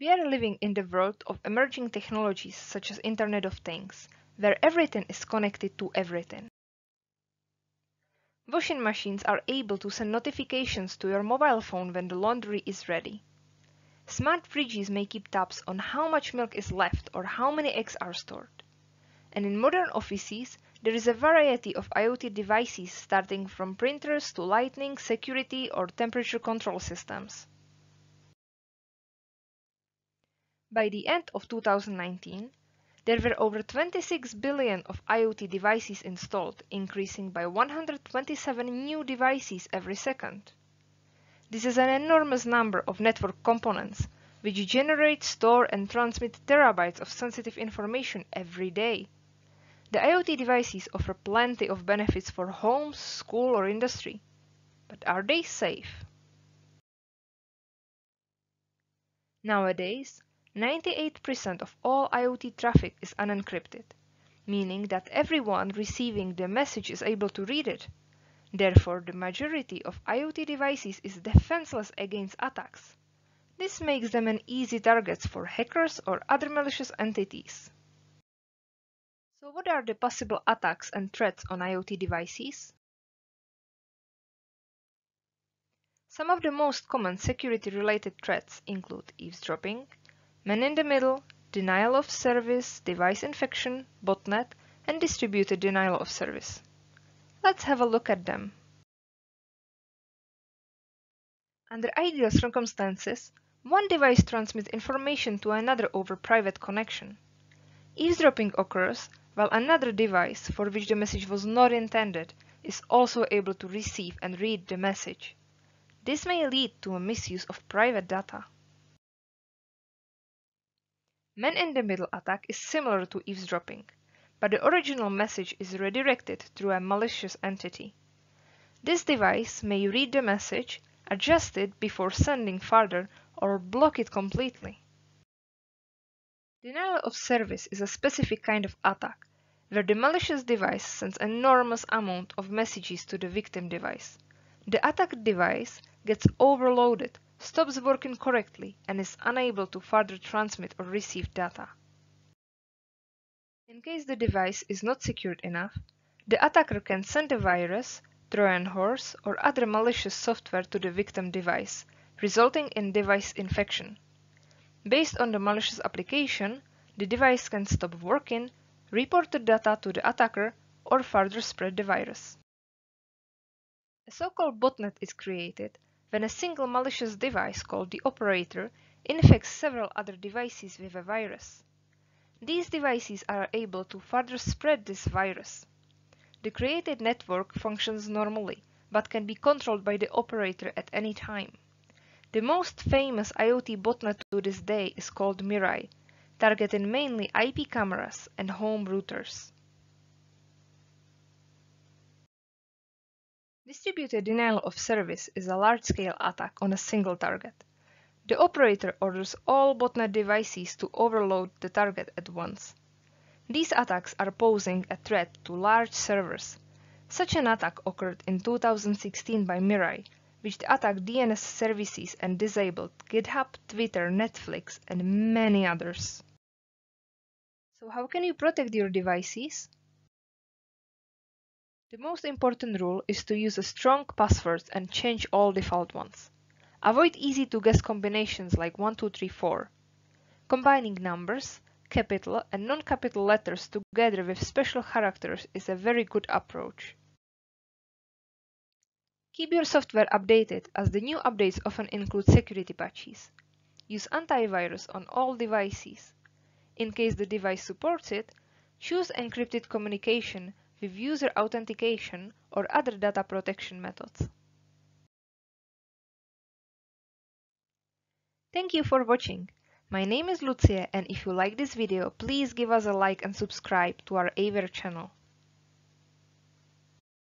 We are living in the world of emerging technologies such as Internet of Things, where everything is connected to everything. Washing machines are able to send notifications to your mobile phone when the laundry is ready. Smart fridges may keep tabs on how much milk is left or how many eggs are stored. And in modern offices, there is a variety of IoT devices starting from printers to lighting, security or temperature control systems. By the end of 2019, there were over 26 billion of IoT devices installed, increasing by 127 new devices every second. This is an enormous number of network components, which generate, store and transmit terabytes of sensitive information every day. The IoT devices offer plenty of benefits for homes, school or industry. But are they safe? Nowadays, 98% of all IoT traffic is unencrypted, meaning that everyone receiving the message is able to read it. Therefore, the majority of IoT devices is defenseless against attacks. This makes them an easy targets for hackers or other malicious entities. So what are the possible attacks and threats on IoT devices? Some of the most common security-related threats include eavesdropping, man-in-the-middle, denial of service, device infection, botnet, and distributed denial of service. Let's have a look at them. Under ideal circumstances, one device transmits information to another over private connection. Eavesdropping occurs while another device, for which the message was not intended, is also able to receive and read the message. This may lead to a misuse of private data. Man-in-the-middle attack is similar to eavesdropping, but the original message is redirected through a malicious entity. This device may read the message, adjust it before sending further, or block it completely. Denial of service is a specific kind of attack, where the malicious device sends enormous amount of messages to the victim device. The attacked device gets overloaded stops working correctly and is unable to further transmit or receive data. In case the device is not secured enough, the attacker can send a virus, Trojan horse or other malicious software to the victim device, resulting in device infection. Based on the malicious application, the device can stop working, report the data to the attacker, or further spread the virus. A so-called botnet is created when a single malicious device called the operator infects several other devices with a virus. These devices are able to further spread this virus. The created network functions normally, but can be controlled by the operator at any time. The most famous IoT botnet to this day is called Mirai, targeting mainly IP cameras and home routers. Distributed denial of service is a large-scale attack on a single target. The operator orders all botnet devices to overload the target at once. These attacks are posing a threat to large servers. Such an attack occurred in 2016 by Mirai, which attacked DNS services and disabled GitHub, Twitter, Netflix, and many others. So how can you protect your devices? The most important rule is to use a strong password and change all default ones. Avoid easy to guess combinations like 1, 2, 3, 4. Combining numbers, capital and non-capital letters together with special characters is a very good approach. Keep your software updated as the new updates often include security patches. Use antivirus on all devices. In case the device supports it, choose encrypted communication with user authentication or other data protection methods. Thank you for watching. My name is Lucia and if you like this video, please give us a like and subscribe to our A-WEAR channel.